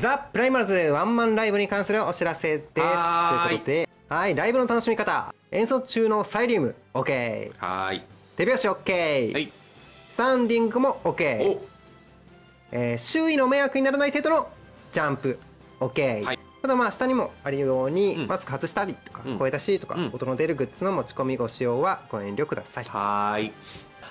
ザ・プライマルズワンマンライブに関するお知らせです。ということで、はい、ライブの楽しみ方。演奏中のサイリウム、OK。はーい。手拍子 OK、はい。スタンディングも OK、お。えー周囲の迷惑にならない程度のジャンプ OK、はい。ただまあ下にもあるように、うん。マスク外したりとか、うん。声出しとか、うん。音の出るグッズの持ち込みご使用はご遠慮ください。はーい。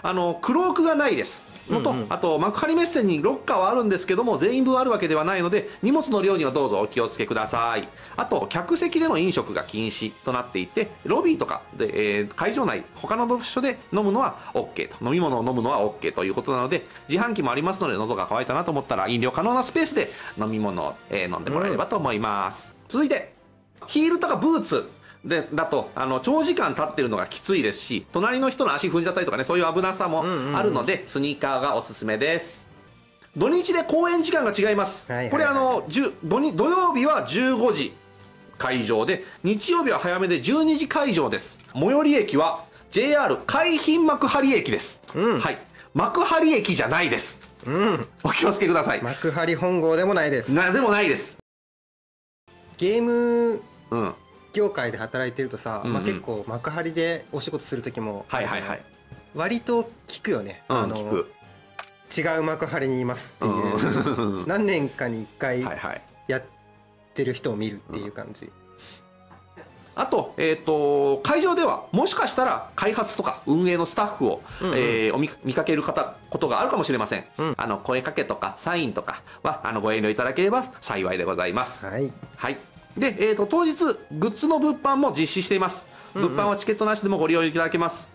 あのクロークがないですのと、うんうん。あと幕張メッセにロッカーはあるんですけども全員分あるわけではないので荷物の量にはどうぞお気をつけください。あと客席での飲食が禁止となっていてロビーとかで、えー会場内他の場所で飲むのは OK と。飲み物を飲むのは OK ということなので自販機もありますので喉が渇いたなと思ったら飲料可能なスペースで飲み物を、えー飲んでもらえればと思います、続いてヒールとかブーツでだとあの長時間立ってるのがきついですし隣の人の足踏んじゃったりとかねそういう危なさもあるので、スニーカーがおすすめです。土日で公演時間が違います、これあの10土に土曜日は15時会場で日曜日は早めで12時会場です。最寄り駅は JR 海浜幕張駅です、はい。幕張駅じゃないです。うん。お気をつけください、幕張本郷でもないです。なでもないです。ゲームうん業界で働いてるとさ、うんうん。まあ、結構幕張でお仕事する時もはいはいはい。割と聞くよね、うんあの聞く。違う幕張にいますっていう、うん。何年かに1回はいはい。やってる人を見るっていう感じ、あと,、えー、と会場ではもしかしたら開発とか運営のスタッフを、うんうん。えーお見見かける方ことがあるかもしれません、うん。あの声かけとかサインとかはあのご遠慮いただければ幸いでございます。はい。はいで、えー、と当日グッズの物販も実施しています。うんうん。物販はチケットなしでもご利用いただけます、